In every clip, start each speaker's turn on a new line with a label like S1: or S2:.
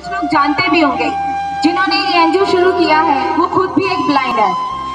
S1: कुछ लोग
S2: जानते भी
S1: होंगे। जिन्होंने ये एनजीओ शुरू किया है, वो खुद भी एक ब्लाइंड है।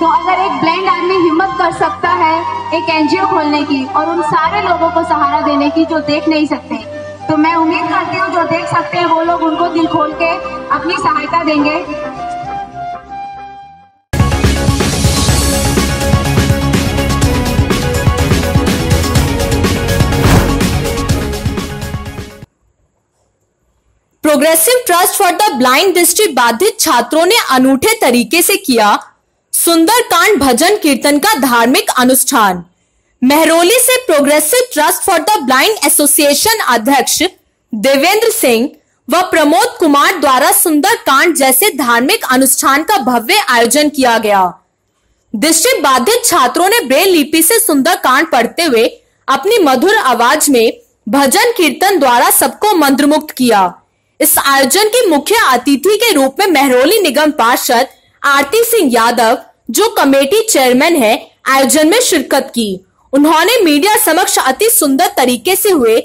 S1: तो अगर एक ब्लाइंड आदमी हिम्मत कर सकता है एक एनजीओ खोलने की और उन सारे लोगों को सहारा देने की जो देख नहीं सकते तो मैं उम्मीद करती
S2: हूँ
S1: जो देख सकते
S2: हैं वो
S1: लोग उनको
S2: दिल
S1: खोल के अपनी
S2: सहायता
S1: देंगे।
S3: Progressive trust for the blind दृष्टि बाधित छात्रों ने अनूठे तरीके से किया सुंदरकांड भजन कीर्तन का धार्मिक अनुष्ठान। मेहरोली से progressive trust for the blind association अध्यक्ष देवेंद्र सिंह व प्रमोद कुमार द्वारा सुंदरकांड जैसे धार्मिक अनुष्ठान का भव्य आयोजन किया गया। दृष्टि बाधित छात्रों ने ब्रेल लिपि से सुंदरकांड पढ़ते हुए अपनी मधुर आवाज़ में भजन कीर्तन द्वारा सबको मंत्रमुक्त किया। इस आयोजन की मुख्य अतिथि के रूप में मेहरोली निगम पार्षद आरती सिंह यादव, जो कमेटी चेयरमैन है, आयोजन में शिरकत की। उन्होंने मीडिया समक्ष अति सुंदर तरीके से हुए।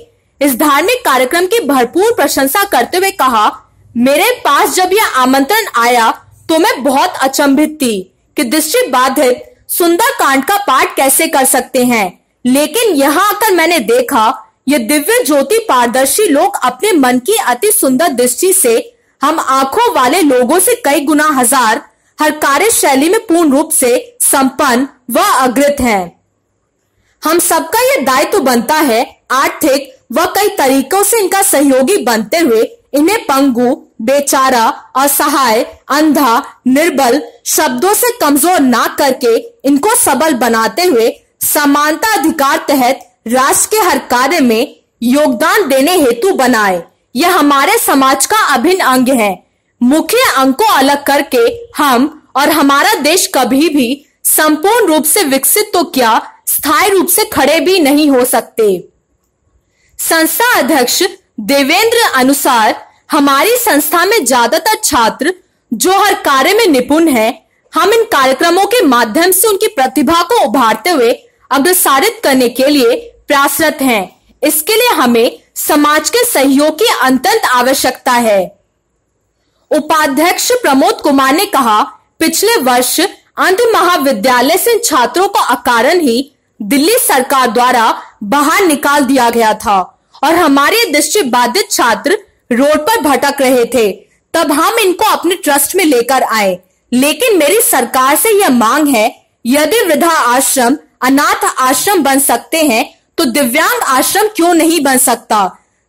S3: इस धार्मिक कार्यक्रम की भरपूर प्रशंसा करते हुए कहा, मेरे पास जब यह आमंत्रण आया तो मैं बहुत अचंभित थी कि दृष्टि बाधित सुंदर कांड का पाठ कैसे कर सकते हैं। लेकिन यहाँ आकर मैंने देखा ये दिव्य ज्योति पारदर्शी लोग अपने मन की अति सुंदर दृष्टि से हम आँखों वाले लोगों से कई गुना हज़ार, हर कार्य शैली में पूर्ण रूप से संपन्न व अग्रत हैं। हम सबका ये दायित्व बनता है, आर्थिक व कई तरीकों से इनका सहयोगी बनते हुए इन्हें पंगु, बेचारा, असहाय, अंधा, निर्बल, शब्दों से कमज़ोर ना करके इनको सबल बनाते हुए समानता अधिकार तहत राष्ट्र के हर कार्य में योगदान देने हेतु बनाए। यह हमारे समाज का अभिन्न अंग है। मुख्य अंग को अलग करके हम और हमारा देश कभी भी संपूर्ण रूप से विकसित तो क्या स्थायी रूप से खड़े भी नहीं हो सकते। संस्था अध्यक्ष देवेंद्र अनुसार हमारी संस्था में ज़्यादातर छात्र जो हर कार्य में निपुण हैं, हम इन कार्यक्रमों के माध्यम से उनकी प्रतिभा को उभारते हुए अग्रसारित करने के लिए प्रयासरत हैं। इसके लिए हमें समाज के सहयोग की अंतंत आवश्यकता है। उपाध्यक्ष प्रमोद कुमार ने कहा, पिछले वर्ष अंत महाविद्यालय से छात्रों को अकारण ही दिल्ली सरकार द्वारा बाहर निकाल दिया गया था और हमारे दृष्टि बाधित छात्र रोड पर भटक रहे थे। तब हम इनको अपने ट्रस्ट में लेकर आए। लेकिन मेरी सरकार से यह मांग है, यदि वृद्धा आश्रम, अनाथ आश्रम बन सकते हैं तो दिव्यांग आश्रम क्यों नहीं बन सकता?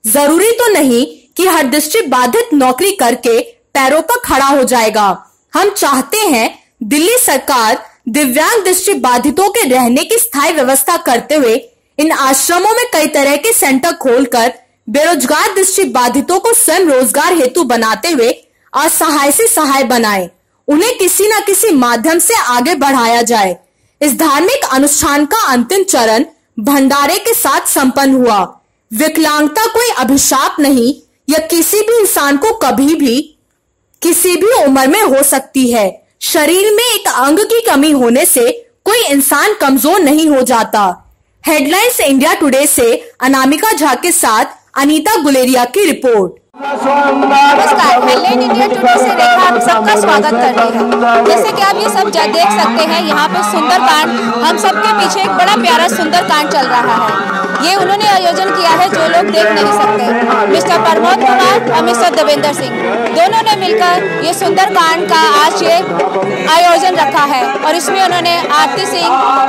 S3: ज़रूरी तो नहीं कि हर दृष्टि बाधित नौकरी करके पैरों पर खड़ा हो जाएगा। हम चाहते हैं दिल्ली सरकार दिव्यांग दृष्टि बाधितों के रहने की स्थायी व्यवस्था करते हुए इन आश्रमों में कई तरह के सेंटर खोलकर बेरोजगार दृष्टि बाधितों को स्वयं रोज़गार हेतु बनाते हुए असहाय से सहाय बनाए। उन्हें किसी न किसी माध्यम से आगे बढ़ाया जाए। इस धार्मिक अनुष्ठान का अंतिम चरण भंडारे के साथ संपन्न हुआ। विकलांगता कोई अभिशाप नहीं यह किसी भी इंसान को कभी भी, किसी भी उम्र में हो सकती है। शरीर में एक अंग की कमी होने से कोई इंसान कमज़ोर नहीं हो जाता। हेडलाइंस इंडिया टुडे से अनामिका झा के साथ अनीता गुलेरिया की रिपोर्ट।
S1: नमस्कार हेडलाइन इंडिया टुडे से रेखा आप सबका स्वागत कर रही है। जैसे कि आप ये सब देख सकते हैं, यहाँ पे सुंदरकांड हम सबके पीछे एक बड़ा प्यारा सुंदर कांड चल रहा है। ये उन्होंने आयोजन किया है, जो लोग देख नहीं सकते। मिस्टर प्रमोद कुमार और मिस्टर देवेंद्र सिंह, दोनों ने मिलकर ये सुंदरकांड का आज ये आयोजन रखा है और इसमें उन्होंने आरती सिंह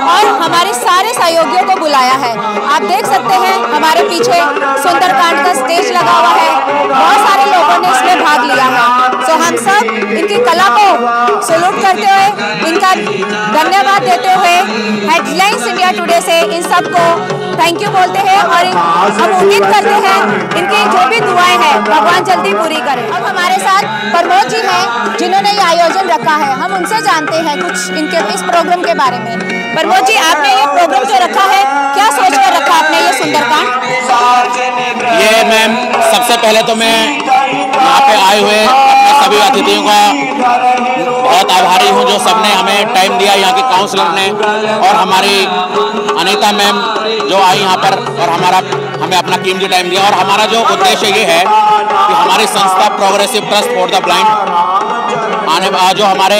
S1: और हमारे सारे सहयोगियों को बुलाया है। आप देख सकते हैं, हमारे पीछे सुंदरकांड का स्टेज लगा हुआ है। बहुत सारे लोगों ने इसमें भाग लिया है। तो हम सब इनकी कला को सलूट करते हुए, इनका धन्यवाद देते हुए हेडलाइंस इंडिया टुडे से इन सबको थैंक यू बोलते हैं और हम उम्मीद करते हैं, इनकी जो भी दुआएँ हैं, भगवान जल्दी पूरी करें। अब हमारे साथ प्रमोद जी हैं, जिन्होंने ये आयोजन रखा है। हम उनसे जानते हैं कुछ इनके इस प्रोग्राम के बारे में। प्रमोद जी, आपने ये प्रोग्राम जो रखा है, क्या सोच कर रखा आपने ये सुंदरकांड?
S4: ये मैम, सबसे पहले तो मैं यहाँ पे आए हुए सभी अतिथियों का बहुत आभारी हूँ, जो सबने हमें टाइम दिया यहाँ के काउंसलर ने। और हमारी अनीता मैम, जो आई यहाँ पर, और हमारा हमें अपना कीमती टाइम दिया। और हमारा जो उद्देश्य ये है कि हमारी संस्था progressive trust for the blind आने जो हमारे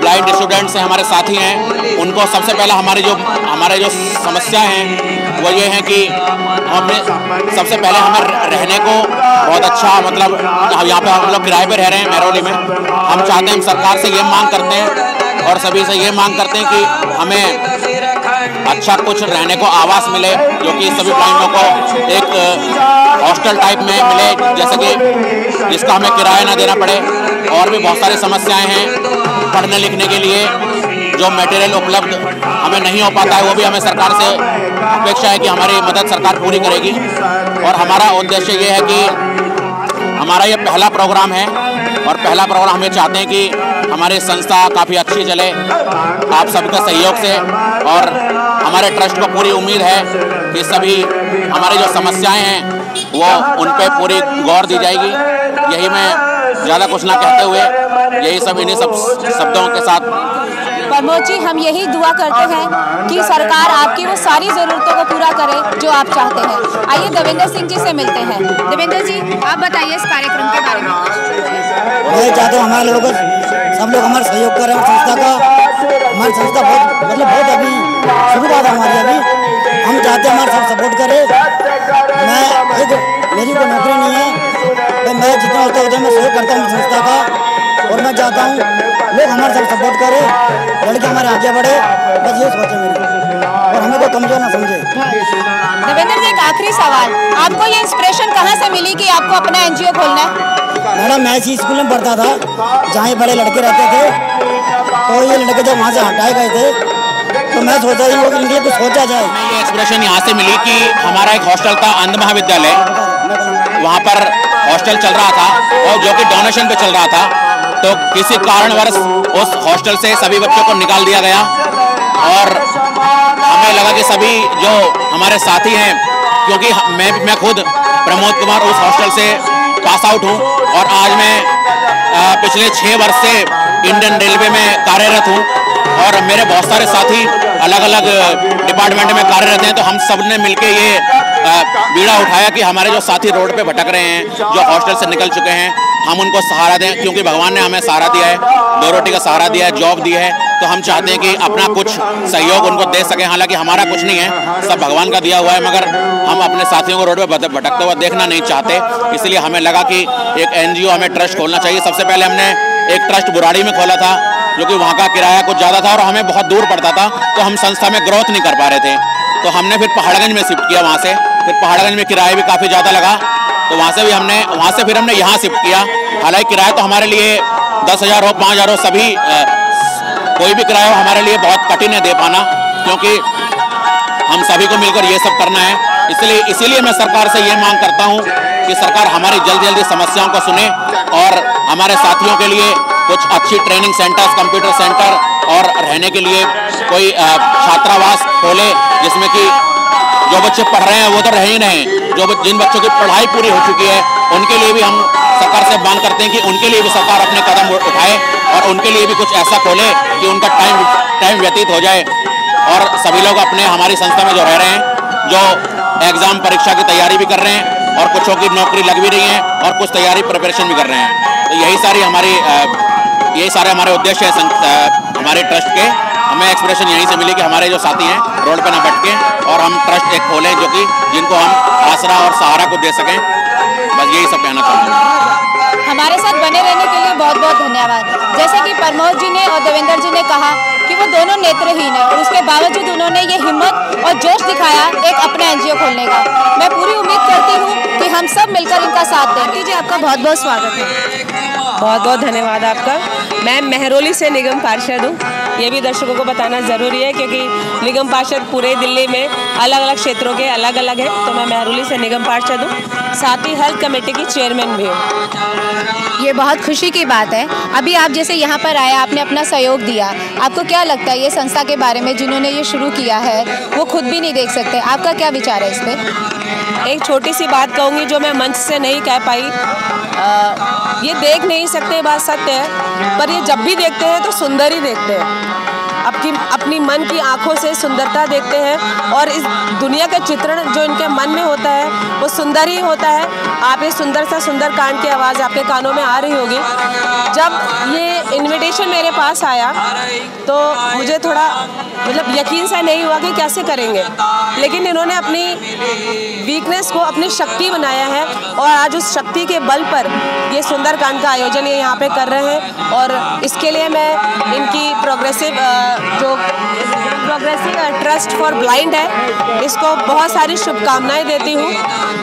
S4: ब्लाइंड स्टूडेंट्स हैं, हमारे साथी हैं, उनको सबसे पहला हमारी जो, हमारे जो समस्या हैं, वो ये है कि हमने सबसे पहले हमें रहने को बहुत अच्छा मतलब यहाँ पे हम लोग किराए पे रह रहे हैं महरौली में। हम चाहते हैं, हम सरकार से ये मांग करते हैं और सभी से ये मांग करते हैं कि हमें अच्छा कुछ रहने को आवास मिले, जो कि सभी ब्लाइंडों को एक हॉस्टल टाइप में मिले, जैसे कि जिसका हमें किराया ना देना पड़े। और भी बहुत सारी समस्याएँ हैं पढ़ने लिखने के लिए, जो मटेरियल उपलब्ध हमें नहीं हो पाता है, वो भी हमें सरकार से अपेक्षा है कि हमारी मदद सरकार पूरी करेगी। और हमारा उद्देश्य ये है कि हमारा ये पहला प्रोग्राम है और पहला प्रोग्राम हम ये चाहते हैं कि हमारी संस्था काफ़ी अच्छी चले, आप सबके सहयोग से और हमारे ट्रस्ट को पूरी उम्मीद है कि सभी हमारी जो समस्याएँ हैं, वो उन पर पूरी गौर दी जाएगी। यही मैं ज़्यादा कुछ ना कहते हुए यही सब इन्हीं सब शब्दों के साथ
S1: प्रमोद जी, हम यही दुआ करते हैं कि सरकार आपकी वो सारी ज़रूरतों को पूरा करे जो आप चाहते हैं। आइए देवेंद्र सिंह जी से मिलते हैं। देवेंद्र जी, आप बताइए इस कार्यक्रम के बारे में।
S5: मैं चाहता हूँ हमारे लोगों सब लोग हमारा सहयोग करें संस्था का, हमारी संस्था बहुत मतलब बहुत अभी शुरुआत हमारी अभी। हम चाहते हैं हमारे सब सपोर्ट करें। मैं एक मेरी कोई नौकरी नहीं है मैं जितना होता है उतना मैं सहयोग करता हूँ संस्था का। और मैं चाहता हूँ लोग हमारे साथ सपोर्ट करे लड़के हमारे आगे बढ़े बस ये सोचे मेरी। और हमें कोई कमज़ोर ना समझे।
S1: देवेंद्र जी एक आखिरी सवाल। आपको ये इंस्पिरेशन कहाँ से मिली कि आपको अपना एनजीओ खोलना है?
S5: मैडम मैं इसी स्कूल में पढ़ता था जहाँ बड़े लड़के रहते थे तो ये लड़के जब वहाँ से हटाए गए थे तो मैं सोचा इन लोग इनके कुछ सोचा जाए।
S4: ये एक्सप्रेशन यहाँ से मिली कि हमारा एक हॉस्टल था अंध महाविद्यालय। वहाँ पर हॉस्टल चल रहा था और जो कि डोनेशन पे चल रहा था। तो किसी कारणवश उस हॉस्टल से सभी बच्चों को निकाल दिया गया। और हमें लगा कि सभी जो हमारे साथी हैं, क्योंकि मैं मैं खुद प्रमोद कुमार उस हॉस्टल से पास आउट हूँ और आज मैं पिछले छः वर्ष से इंडियन रेलवे में कार्यरत हूँ और मेरे बहुत सारे साथी अलग अलग डिपार्टमेंट में कार्यरत हैं तो हम सबने मिलकर ये बीड़ा उठाया कि हमारे जो साथी रोड पे भटक रहे हैं, जो हॉस्टल से निकल चुके हैं, हम उनको सहारा दें, क्योंकि भगवान ने हमें सहारा दिया है, दो रोटी का सहारा दिया है, जॉब दी है तो हम चाहते हैं कि अपना कुछ सहयोग उनको दे सकें। हालाँकि हमारा कुछ नहीं है, सब भगवान का दिया हुआ है, मगर हम अपने साथियों को रोड पर भटकते हुए देखना नहीं चाहते। इसलिए हमें लगा कि एक एनजीओ हमें ट्रस्ट खोलना चाहिए। सबसे पहले हमने एक ट्रस्ट बुराड़ी में खोला था, जो कि वहाँ का किराया कुछ ज़्यादा था और हमें बहुत दूर पड़ता था तो हम संस्था में ग्रोथ नहीं कर पा रहे थे। तो हमने फिर पहाड़गंज में शिफ्ट किया वहाँ से। फिर पहाड़गंज में किराया भी काफ़ी ज़्यादा लगा। तो वहाँ से भी हमने वहाँ से फिर हमने यहाँ शिफ्ट किया। हालाँकि किराया तो हमारे लिए दस हज़ार हो, पाँच हज़ार हो, सभी कोई भी किराया हो हमारे लिए बहुत कठिन है दे पाना, क्योंकि हम सभी को मिलकर ये सब करना है। इसलिए इसीलिए मैं सरकार से ये मांग करता हूँ कि सरकार हमारी जल्दी जल्दी समस्याओं को सुने और हमारे साथियों के लिए कुछ अच्छी ट्रेनिंग सेंटर्स कंप्यूटर सेंटर और रहने के लिए कोई छात्रावास खोले, जिसमें कि जो बच्चे पढ़ रहे हैं वो तो रहे ही नहीं। जो जिन बच्चों की पढ़ाई पूरी हो चुकी है, उनके लिए भी हम सरकार से मांग करते हैं कि उनके लिए भी सरकार अपने कदम उठाए और उनके लिए भी कुछ ऐसा खोले कि उनका टाइम टाइम व्यतीत हो जाए। और सभी लोग अपने, हमारी संस्था में जो रह रहे हैं, जो एग्ज़ाम परीक्षा की तैयारी भी कर रहे हैं और कुछों की नौकरी लग भी रही है और कुछ तैयारी प्रिपरेशन भी कर रहे हैं। तो यही सारी हमारी यही सारे हमारे उद्देश्य है हमारे ट्रस्ट के। हमें एक्सप्रेशन यहीं से मिली कि हमारे जो साथी हैं रोड पर ना भटके और हम ट्रस्ट एक खोलें जो कि जिनको हम आसरा और सहारा को दे सकें। बस यही सब कहना चाहते हैं
S1: हमारे साथ बने रहने के लिए बहुत बहुत धन्यवाद। जैसे कि प्रमोद जी ने और देवेंद्र जी ने कहा कि वो दोनों नेत्रहीन है और उसके बावजूद उन्होंने ये हिम्मत और जोश दिखाया एक अपना एनजीओ खोलने का। मैं पूरी उम्मीद करती हूँ कि हम सब मिलकर इनका साथ देंगे। जी आपका बहुत बहुत स्वागत है।
S6: बहुत बहुत धन्यवाद आपका। मैं मेहरोली से निगम पार्षद हूँ। ये भी दर्शकों को बताना ज़रूरी है क्योंकि निगम पार्षद पूरे दिल्ली में अलग अलग क्षेत्रों के अलग अलग है तो मैं महरूली से निगम पार्षद हूँ। साथ ही हेल्थ कमेटी की चेयरमैन भी हूँ।
S1: ये बहुत खुशी की बात है। अभी आप जैसे यहाँ पर आए आपने अपना सहयोग दिया। आपको क्या लगता है ये संस्था के बारे में जिन्होंने ये शुरू किया है वो खुद भी नहीं देख सकते? आपका क्या विचार है इस पर
S6: एक छोटी सी बात कहूँगी जो मैं मंच से नहीं कह पाई। आ, ये देख नहीं सकते बात सत्य है पर ये जब भी देखते हैं तो सुंदर ही देखते हैं। अपनी अपनी मन की आँखों से सुंदरता देखते हैं और इस दुनिया का चित्रण जो इनके मन में होता है, वो सुंदर ही होता है। आप ये सुंदर सा सुंदर कांड की आवाज़ आपके कानों में आ रही होगी। जब इनविटेशन मेरे पास आया। तो मुझे थोड़ा मतलब यकीन सा नहीं हुआ कि कैसे करेंगे। लेकिन इन्होंने अपनी वीकनेस को, अपनी शक्ति बनाया है और आज उस शक्ति के बल पर ये सुंदर कांड का आयोजन ये यहाँ पे कर रहे हैं। और इसके लिए मैं इनकी प्रोग्रेसिव जो प्रोग्रेसिव ट्रस्ट फॉर ब्लाइंड है। इसको बहुत सारी शुभकामनाएँ देती हूँ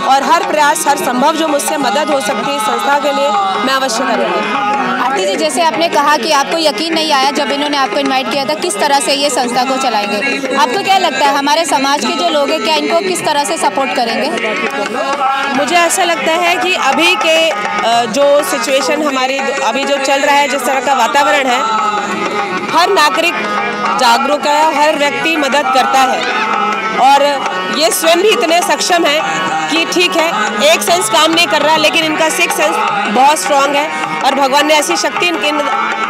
S6: और हर प्रयास, हर संभव जो मुझसे मदद हो सकती है संस्था के लिए मैं अवश्य करूँगी।
S1: आरती जी, जैसे आपने कहा कि आपको यकीन नहीं आया जब इन्होंने आपको इनवाइट किया था, किस तरह से ये संस्था को चलाएँगे? आपको क्या लगता है, हमारे समाज के जो लोग हैं, क्या इनको किस तरह से सपोर्ट करेंगे?
S6: मुझे ऐसा लगता है कि अभी के जो सिचुएशन हमारी, अभी जो चल रहा है, जिस तरह का वातावरण है हर नागरिक जागरूक है, हर व्यक्ति मदद करता है। और ये स्वयं भी इतने सक्षम है कि ठीक है, एक सेंस काम नहीं कर रहा, लेकिन इनका सिक्स सेंस बहुत स्ट्रांग है और भगवान ने ऐसी शक्ति इनकी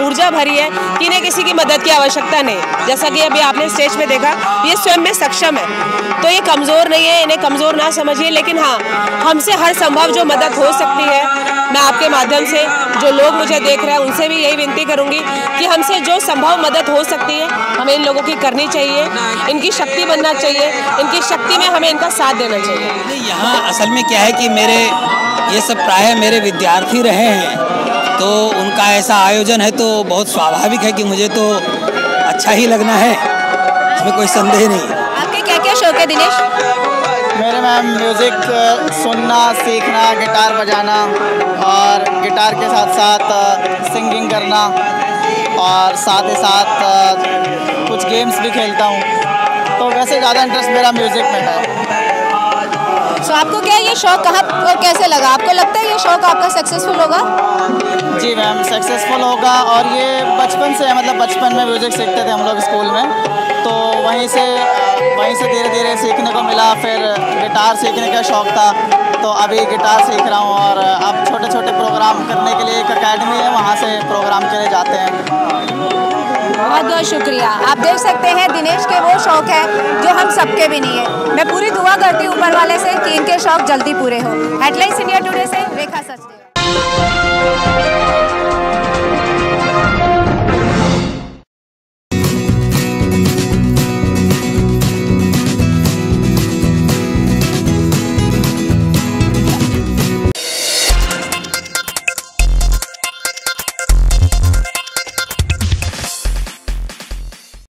S6: ऊर्जा भरी है कि इन्हें किसी की मदद की आवश्यकता नहीं। जैसा कि अभी आपने स्टेज पे देखा, ये स्वयं में सक्षम है। तो ये कमज़ोर नहीं है, इन्हें कमज़ोर ना समझिए, लेकिन हाँ हमसे हर संभव जो मदद हो सकती है मैं आपके माध्यम से जो लोग मुझे देख रहे हैं उनसे भी यही विनती करूँगी कि हमसे जो संभव मदद हो सकती है हमें इन लोगों की करनी चाहिए इनकी शक्ति बनना चाहिए इनकी शक्ति में हमें इनका साथ देना चाहिए।
S7: यहाँ असल में क्या है कि मेरे ये सब प्राय मेरे विद्यार्थी रहे हैं तो उनका ऐसा आयोजन है तो बहुत स्वाभाविक है कि मुझे तो अच्छा ही लगना है इसमें कोई संदेह नहीं
S1: आपके क्या क्या शौक है दिनेश?
S8: मैम म्यूज़िक सुनना सीखना गिटार बजाना और गिटार के साथ साथ सिंगिंग करना और साथ ही साथ कुछ गेम्स भी खेलता हूँ। तो वैसे ज़्यादा इंटरेस्ट मेरा म्यूज़िक में है।
S1: सो आपको क्या ये शौक कहाँ और कैसे लगा? आपको लगता है ये शौक आपका सक्सेसफुल होगा?
S8: जी मैम सक्सेसफुल होगा और ये बचपन से मतलब बचपन में म्यूज़िक सीखते थे हम लोग स्कूल में। तो वहीं से वहीं से धीरे धीरे सीखने को मिला, फिर गिटार सीखने का शौक़ था। तो अभी गिटार सीख रहा हूँ और अब छोटे छोटे प्रोग्राम करने के लिए एक अकेडमी है, वहाँ से प्रोग्राम करे जाते हैं।
S1: बहुत बहुत शुक्रिया। आप देख सकते हैं दिनेश के वो शौक है, जो हम सबके भी नहीं है। मैं पूरी दुआ करती हूँ ऊपर वाले से कि इनके शौक जल्दी पूरे हो। हेडलाइंस इंडिया टुडे से रेखा सचदेव